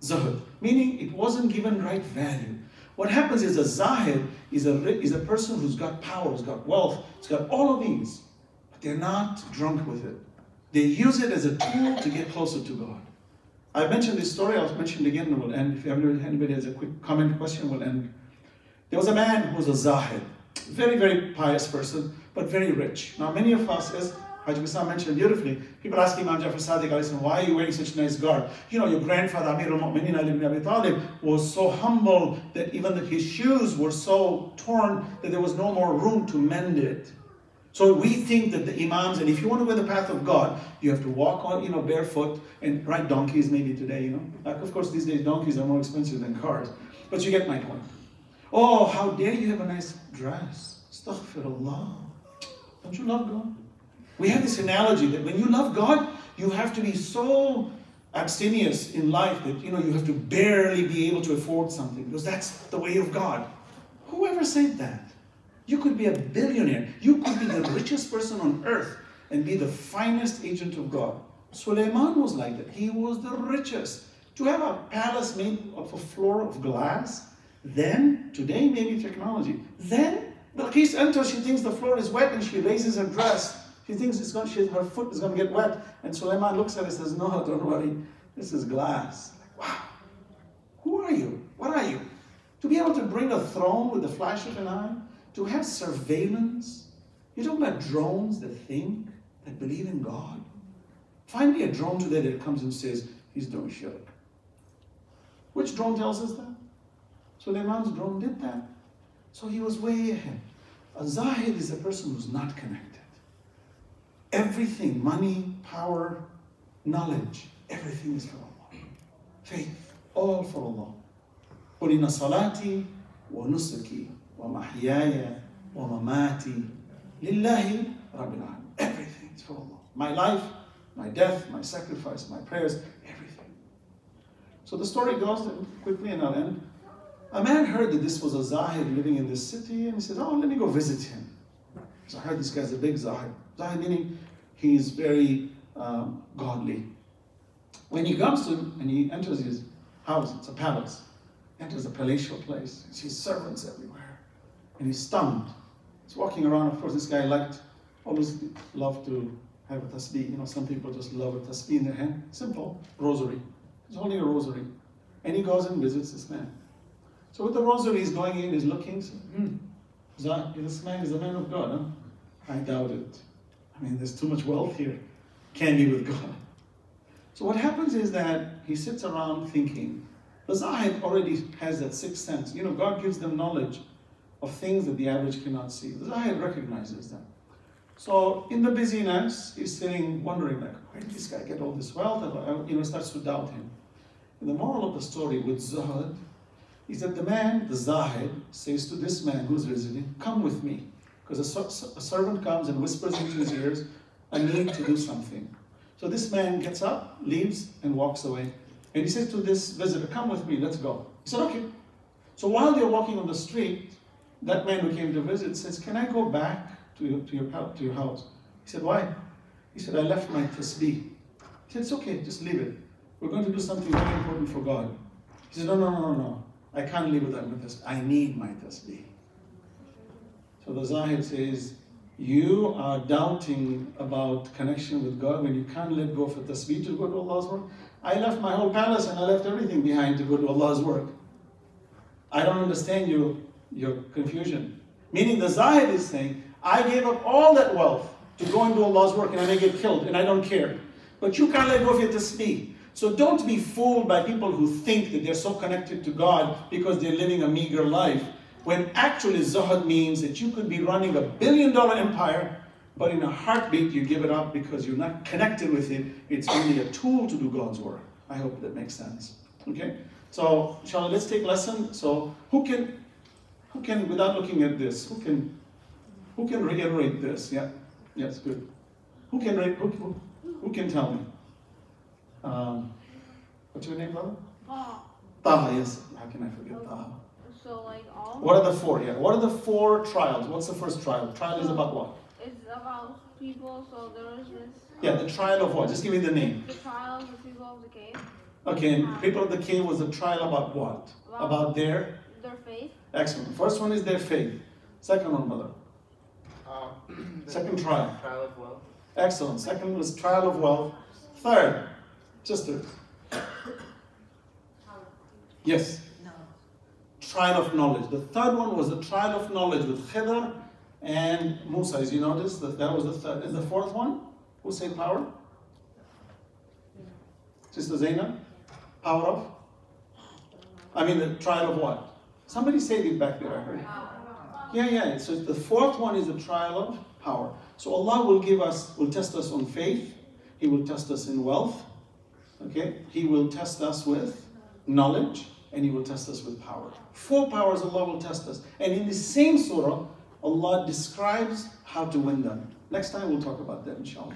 zuhud, meaning it wasn't given right value. What happens is a zahid is a, is a person who's got power, who's got wealth, who's got all of these, but they're not drunk with it. They use it as a tool to get closer to God. I mentioned this story, I'll mention it again and we'll end. If anybody has a quick comment question, we'll end. There was a man who was a zahid, very, very pious person, but very rich. Now, many of us, as Wissam mentioned beautifully, people ask Imam Jafar Sadiq, why are you wearing such a nice garb? You know, your grandfather, Amir al-Mu'mineen Ali ibn Abi Talib, was so humble that even his shoes were so torn that there was no more room to mend it. So we think that the imams, and if you want to go the path of God, you have to walk on, you know, barefoot and ride donkeys maybe today, you know. Like, of course, these days donkeys are more expensive than cars, but you get my point. Oh, how dare you have a nice dress? Astaghfirullah. Don't you love God? We have this analogy that when you love God, you have to be so abstemious in life that you know you have to barely be able to afford something because that's the way of God. Whoever said that? You could be a billionaire. You could be the richest person on earth and be the finest agent of God. Suleiman was like that. He was the richest. To have a palace made of a floor of glass, then, today maybe technology, then the Bilqis enters, she thinks the floor is wet and she raises her dress. She thinks it's going, she, her foot is going to get wet. And Suleiman looks at her and says, no, don't worry, this is glass. Like, wow, who are you? What are you? To be able to bring a throne with the flash of an eye, to have surveillance. You're talking about drones that think, that believe in God. Find me a drone today that comes and says, he's doing shirk. Which drone tells us that? Suleiman's drone did that. So he was way ahead. A zahid is a person who's not connected. Everything, money, power, knowledge, everything is for Allah. Faith, all for Allah. قل إن صلاتي ونسكي ومحياي ومماتي لله رب العالمين. Everything is for Allah. My life, my death, my sacrifice, my prayers, everything. So the story goes quickly and I'll end. A man heard that this was a Zahid living in this city and he said, Oh, let me go visit him. So I heard this guy's a big Zahid. Zahid meaning he's very um, godly. When he comes to and he enters his house, it's a palace, enters a palatial place, he sees servants everywhere, and he's stunned. He's walking around, of course, this guy liked, always loved to have a tasbih. You know, some people just love a tasbih in their hand. Simple, rosary. He's holding a rosary. And he goes and visits this man. So with the rosary, he's going in, he's looking, so, hmm, this man is a man of God, huh? I doubt it. I mean, there's too much wealth here. Can't be with God. So what happens is that he sits around thinking. The Zahid already has that sixth sense. You know, God gives them knowledge of things that the average cannot see. The Zahid recognizes them. So in the busyness, he's sitting wondering, like, where did this guy get all this wealth? And uh, you know, starts to doubt him. And the moral of the story with Zuhud is that the man, the Zahid, says to this man who's visiting, come with me. Because a, a servant comes and whispers into his ears, I need to do something. So this man gets up, leaves, and walks away. And he says to this visitor, Come with me, let's go. He said, Okay. So while they're walking on the street, that man who came to visit says, Can I go back to, your, to, your, to your house? He said, Why? He said, I left my tasbih. He said, It's okay, just leave it. We're going to do something very important for God. He said, No, no, no, no, no. I can't leave without my tasbih. I need my tasbih. So the Zahid says, you are doubting about connection with God when you can't let go of a tasbih to go to Allah's work. I left my whole palace and I left everything behind to go to Allah's work. I don't understand your, your confusion. Meaning the Zahid is saying, I gave up all that wealth to go and do Allah's work and I may get killed and I don't care. But you can't let go of your tasbih. So don't be fooled by people who think that they're so connected to God because they're living a meager life. When actually zuhud means that you could be running a billion dollar empire, but in a heartbeat you give it up because you're not connected with it. It's only a tool to do God's work. I hope that makes sense. Okay? So, inshallah, let's take lesson. So, who can, who can, without looking at this, who can, who can reiterate this? Yeah, yes, good. Who can, who, who, who can tell me? Um, what's your name, brother? Taha. Taha, yes. How can I forget Taha? So like all. What are the four? Yeah. What are the four trials? What's the first trial? Trial is about what? It's about people. So there is this. Yeah, the trial of what? Just give me the name. The trial of the people of the cave. Okay, and people of the cave was a trial about what? About, about their. Their faith. Excellent. First one is their faith. Second one, brother. Uh, Second trial. Trial of wealth. Excellent. Second was trial of wealth. Third, sisters. Yes. Trial of knowledge. The third one was the trial of knowledge with Khidr and Musa. As you notice, that, that was the third. And the fourth one, who said power? Sister Zainab? Power of? I mean, the trial of what? Somebody said it back there, I heard. Yeah, yeah. So the fourth one is the trial of power. So Allah will give us, will test us on faith. He will test us in wealth. Okay? He will test us with knowledge and He will test us with power. Four powers Allah will test us. And in the same surah, Allah describes how to win them. Next time we'll talk about that, inshallah.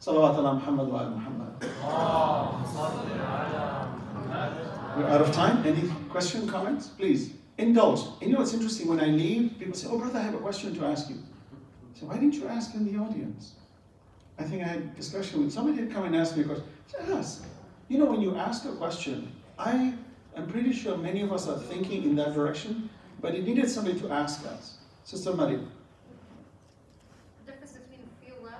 Salawat ala Muhammad wa Muhammad. We're out of time. Any question, comments? Please indulge. You know what's interesting? When I leave, people say, Oh, brother, I have a question to ask you. Say, Why didn't you ask in the audience? I think I had a discussion with somebody had come and asked me a question. You know, when you ask a question, I I'm pretty sure many of us are thinking in that direction, but it needed somebody to ask us. Sister Marie. The difference between free will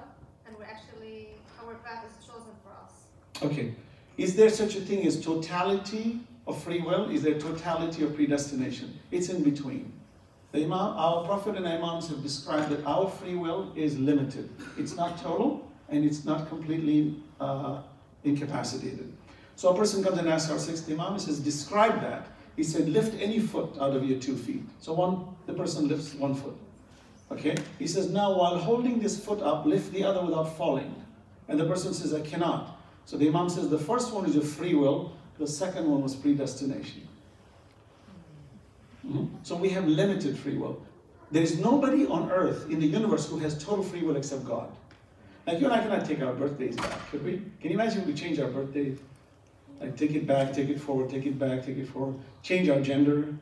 and we're actually, our path is chosen for us. Okay. Is there such a thing as totality of free will? Is there totality of predestination? It's in between. The Imam, our Prophet and Imams have described that our free will is limited. It's not total and it's not completely uh, incapacitated. So a person comes and asks our sixth Imam, he says, describe that. He said, lift any foot out of your two feet. So one, the person lifts one foot. Okay? He says, now while holding this foot up, lift the other without falling. And the person says, I cannot. So the Imam says, the first one is your free will, the second one was predestination. Mm-hmm. So we have limited free will. There is nobody on earth in the universe who has total free will except God. Like you and I cannot take our birthdays back, could we? Can you imagine if we change our birthdays? Like take it back, take it forward, take it back, take it forward. Change our gender,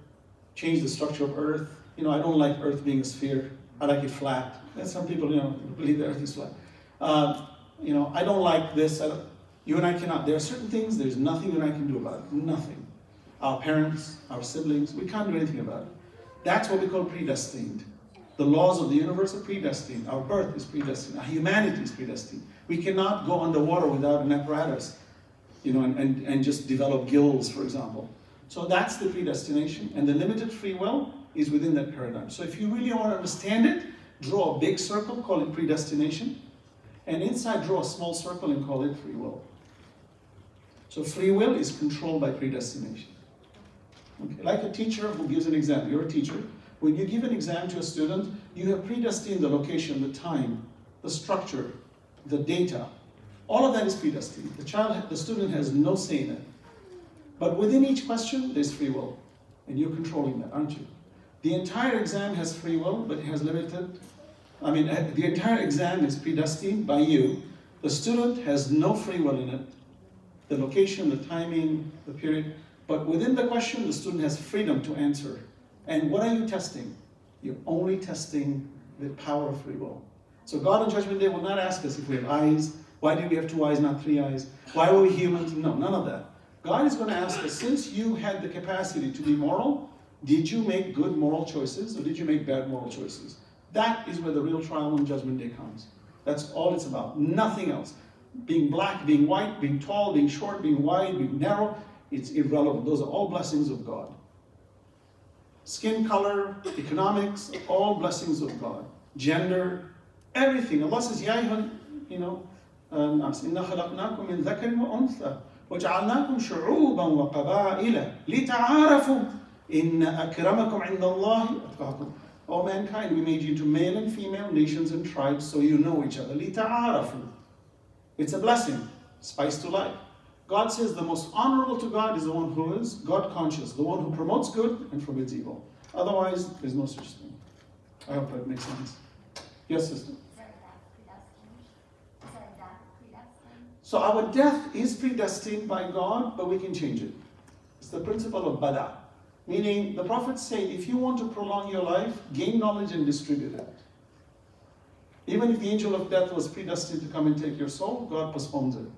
change the structure of Earth. You know, I don't like Earth being a sphere. I like it flat. And some people, you know, believe the Earth is flat. Uh, you know, I don't like this. Don't, you and I cannot. There are certain things. There's nothing and I can do about it. Nothing. Our parents, our siblings, we can't do anything about it. That's what we call predestined. The laws of the universe are predestined. Our birth is predestined. Our humanity is predestined. We cannot go underwater without an apparatus you know, and, and, and just develop gills, for example. So that's the predestination, and the limited free will is within that paradigm. So if you really want to understand it, draw a big circle, call it predestination, And inside, draw a small circle and call it free will. So free will is controlled by predestination. Okay. Like a teacher who gives an exam. You're a teacher. When you give an exam to a student, you have predestined the location, the time, the structure, the data. All of that is predestined. The child, the student has no say in it. But within each question, there's free will. And you're controlling that, aren't you? The entire exam has free will, but it has limited. I mean, uh, the entire exam is predestined by you. The student has no free will in it. The location, the timing, the period. But within the question, the student has freedom to answer. And what are you testing? You're only testing the power of free will. So God on Judgment Day will not ask us if we have eyes. Why do we have two eyes, not three eyes? Why were we humans? No, none of that. God is going to ask us, since you had the capacity to be moral, did you make good moral choices or did you make bad moral choices? That is where the real trial on Judgment Day comes. That's all it's about. Nothing else. Being black, being white, being tall, being short, being wide, being narrow, it's irrelevant. Those are all blessings of God. Skin color, economics, all blessings of God. Gender, everything. Allah says, Ya you know, الناس إنا خلقناكم من ذكر وأنثى وجعلناكم شعوبا وقبائل لتعارفوا إن أكرمكم عند الله أتقاكم O mankind, we made you into male and female nations and tribes so you know each other. لتعارفوا It's a blessing, spice to life. God says the most honorable to God is the one who is God conscious, the one who promotes good and forbids evil. Otherwise, there's no such thing. I hope that makes sense. Yes, sister. So our death is predestined by God, but we can change it. It's the principle of bada. Meaning, the prophets say, if you want to prolong your life, gain knowledge and distribute it. Even if the angel of death was predestined to come and take your soul, God postpones it.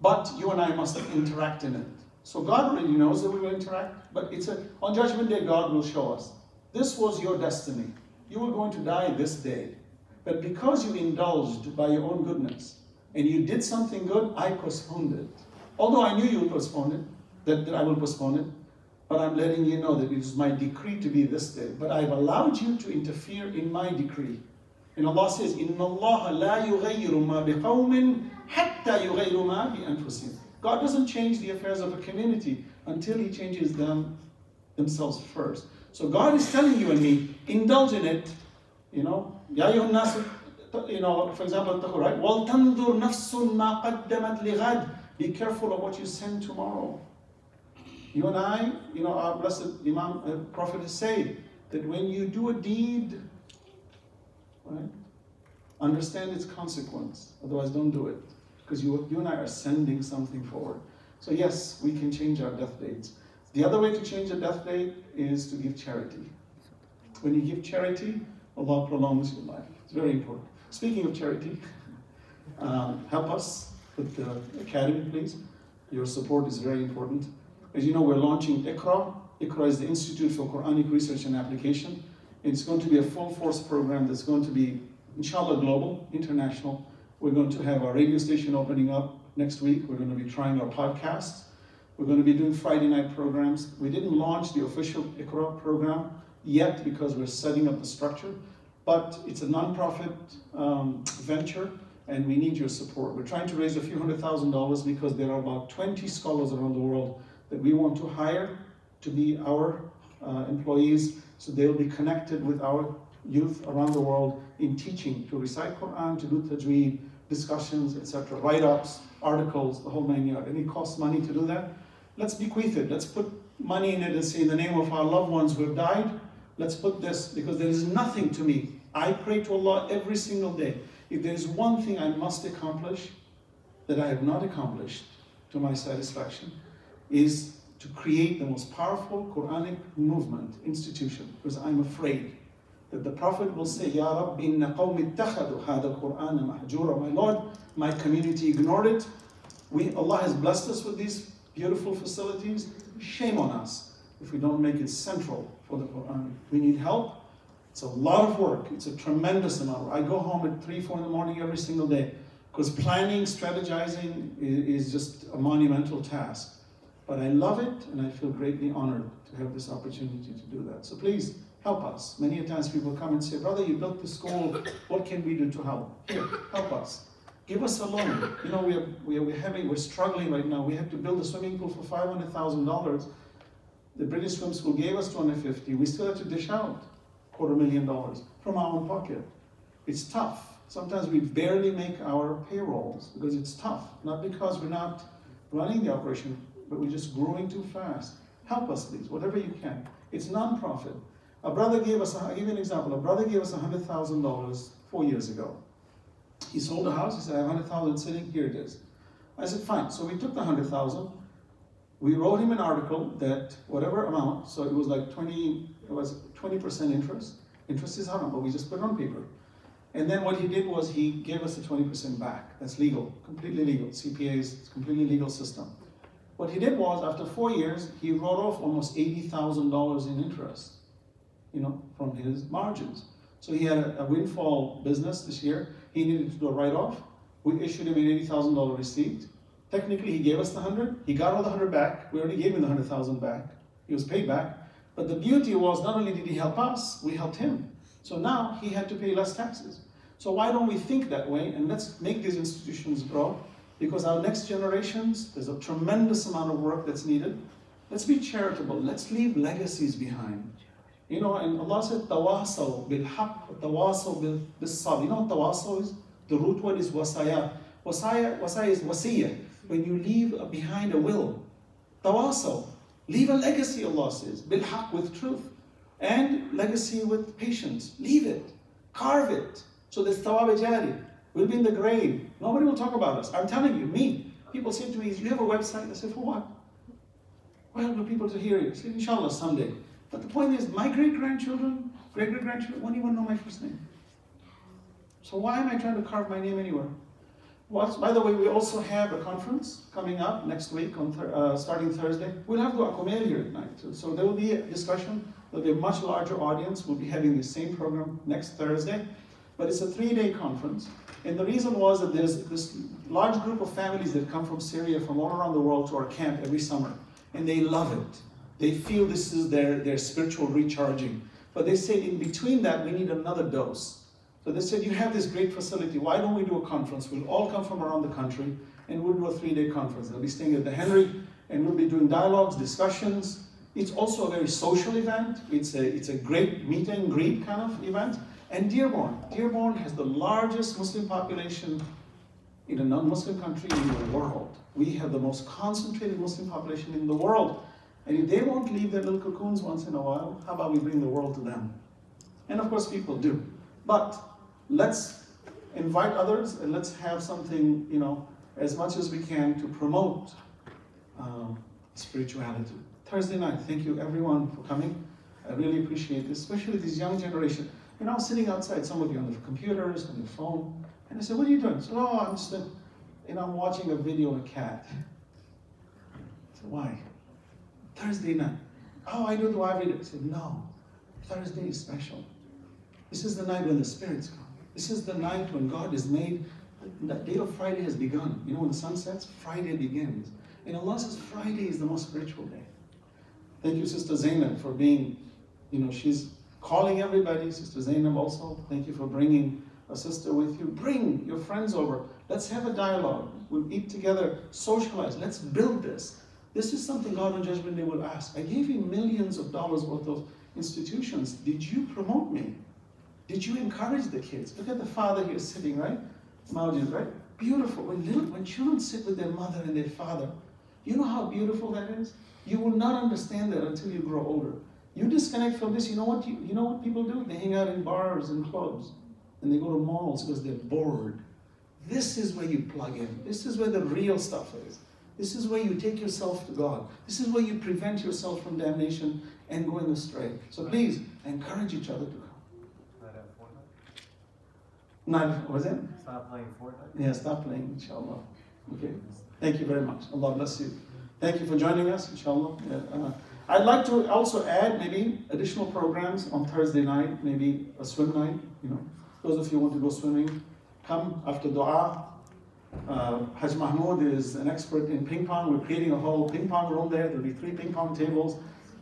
But you and I must interact in it. So God already knows that we will interact, but it's a, on Judgment Day, God will show us. This was your destiny. You were going to die this day. But because you indulged by your own goodness and you did something good, I postponed it. Although I knew you would postpone it, that, that I will postpone it, but I'm letting you know that it is my decree to be this day. But I've allowed you to interfere in my decree. And Allah says, إِنَّ اللَّهَ لَا يُغَيِّرُ مَا بِقَوْمٍ حَتَّى يُغَيِّرُ مَا بِأَنفُسِهِمْ God doesn't change the affairs of a community until He changes them themselves first. So God is telling you and me, indulge in it. You know, يا أيها الناس, you know, for example, taqwa, right? وَلْتَنْظُرْ نَفْسٌ مَا قَدَّمَتْ لِغَدٍ Be careful of what you send tomorrow. You and I, you know, our blessed Imam, uh, Prophet has said that when you do a deed, right, understand its consequence. Otherwise, don't do it. Because you, you and I are sending something forward. So, yes, we can change our death dates. The other way to change a death date is to give charity. When you give charity, Allah prolongs your life. It's very important. Speaking of charity, um, help us with the academy, please. Your support is very important. As you know, we're launching IQRA. IQRA is the Institute for Quranic Research and Application. It's going to be a full force program that's going to be, inshallah, global, international. We're going to have our radio station opening up next week. We're going to be trying our podcasts. We're going to be doing Friday night programs. We didn't launch the official IQRA program yet because we're setting up the structure, but it's a nonprofit um, venture and we need your support. We're trying to raise a few hundred thousand dollars because there are about 20 scholars around the world that we want to hire to be our uh, employees so they'll be connected with our youth around the world in teaching to recite Quran, to do tajweed, discussions, etc., write-ups, articles, the whole nine yards. And it costs money to do that. Let's bequeath it. Let's put money in it and say, in the name of our loved ones who have died, let's put this because there is nothing to me. I pray to Allah every single day. If there is one thing I must accomplish that I have not accomplished to my satisfaction, is to create the most powerful Quranic movement, institution, because I'm afraid that the Prophet will say, Ya Rabbi, inna qawmi ittakhadu hada Qur'ana mahjura. My Lord, my community ignored it. We, Allah has blessed us with these beautiful facilities. Shame on us if we don't make it central for the Quran. We need help. It's a lot of work. It's a tremendous amount. I go home at 3, 4 in the morning every single day because planning, strategizing is, just a monumental task. But I love it and I feel greatly honored to have this opportunity to do that. So please help us. Many a times people come and say, brother, you built the school, what can we do to help? Here, help us. Give us a loan. You know, we're, we're, we're having, we're struggling right now. We have to build a swimming pool for $500,000. The British Swim School gave us 250. We still have to dish out quarter million dollars from our own pocket. It's tough. Sometimes we barely make our payrolls because it's tough. Not because we're not running the operation, but we're just growing too fast. Help us, please, whatever you can. It's non-profit. A brother gave us, I'll give you an example. A brother gave us $100,000 four years ago. He sold a house, he said, I have 100,000 sitting, here it is. I said, fine. So we took the 100,000, we wrote him an article that whatever amount, so it was like 20, it was 20% interest. Interest is haram, but we just put it on paper. And then what he did was he gave us the 20% back. That's legal, completely legal. CPA's completely legal system. What he did was, after four years, he wrote off almost $80,000 in interest, you know, from his margins. So he had a, a windfall business this year. He needed to do a write-off. We issued him an $80,000 receipt. Technically, he gave us the 100. He got all the 100 back. We already gave him the 100,000 back. He was paid back. But the beauty was not only did he help us, we helped him. So now he had to pay less taxes. So why don't we think that way and let's make these institutions grow? Because our next generations, there's a tremendous amount of work that's needed. Let's be charitable. Let's leave legacies behind. You know, and Allah said, tawasaw bil haqq, tawasaw bil sabr. You know what tawasaw is? The root word is wasaya. Wasaya, wasaya is wasiya. When you leave behind a will. Tawasaw. Leave a legacy, Allah says. Bil haqq, with truth. And legacy with patience. Leave it. Carve it. So this thawab jari. We'll be in the grave. Nobody will talk about us. I'm telling you, me. People say to me, you have a website? I say, for what? Well, for people to hear you. Say, inshallah, someday. But the point is, my great-grandchildren, great-great-grandchildren won't even know my first name. So why am I trying to carve my name anywhere? Well, by the way, we also have a conference coming up next week, on th uh, starting Thursday. We'll have Kumail here at night. too. So there will be a discussion. There'll be a much larger audience. We'll be having the same program next Thursday. But it's a three-day conference. And the reason was that there's this large group of families that come from Syria, from all around the world to our camp every summer. And they love it. They feel this is their, their spiritual recharging. But they say in between that, we need another dose. So they said, you have this great facility. Why don't we do a conference? We'll all come from around the country and we'll do a three-day conference. They'll be staying at the Henry and we'll be doing dialogues, discussions. It's also a very social event. It's a, it's a great meet and greet kind of event. And Dearborn. Dearborn has the largest Muslim population in a non-Muslim country in the world. We have the most concentrated Muslim population in the world. And if they won't leave their little cocoons once in a while, how about we bring the world to them? And of course people do. But let's invite others and let's have something, you know, as much as we can to promote um, spirituality. Thursday night, thank you everyone for coming. I really appreciate this, especially this young generation. You know, sitting outside, some of you on their computers, on your phone, and I said, what are you doing? So, oh, I'm just, you know, I'm watching a video of a cat. So why? Thursday night. Oh, I do dua every day. I said, no, Thursday is special. This is the night when the spirits come. This is the night when God is made. The day of Friday has begun. You know, when the sun sets, Friday begins. And Allah says Friday is the most spiritual day. Thank you, Sister Zainab, for being, you know, she's calling everybody. Sister Zainab also, thank you for bringing a sister with you. Bring your friends over. Let's have a dialogue. We'll eat together, socialize. Let's build this. This is something God on Judgment Day will ask. I gave you millions of dollars worth of institutions. Did you promote me? Did you encourage the kids? Look at the father here sitting, right? Maujid, right? Beautiful. When little, when children sit with their mother and their father, you know how beautiful that is? You will not understand that until you grow older. You disconnect from this, you know what you, you know what people do? They hang out in bars and clubs. And they go to malls because they're bored. This is where you plug in. This is where the real stuff is. This is where you take yourself to God. This is where you prevent yourself from damnation and going astray. So please encourage each other to come. Not have Fortnite? Not, what was it? Stop playing Fortnite? Yeah, stop playing, inshallah. Okay. Thank you very much. Allah bless you. Thank you for joining us, inshallah. Yeah, uh, I'd like to also add maybe additional programs on Thursday night, maybe a swim night, you know. Those of you who want to go swimming, come after dua. Uh, Hajj Mahmoud is an expert in ping pong. We're creating a whole ping pong room there. There'll be three ping pong tables.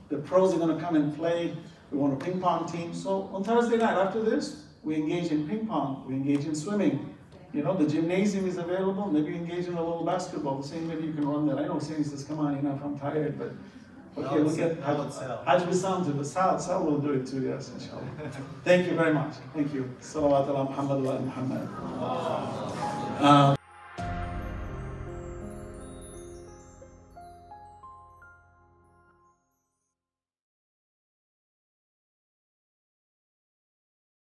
The pros are going to come and play. We want a ping pong team. So on Thursday night after this, we engage in ping pong, we engage in swimming. You know, the gymnasium is available. Maybe you engage in a little basketball. The same maybe you can run that. I know Saint says, come on, enough, I'm tired, but okay, look at Hajj it's Sal. Hajj Wissam to the Sal. Sal will do it too, yes, inshallah. Thank you very much. Thank you. Salawat ala Muhammad wa Muhammad. Uh,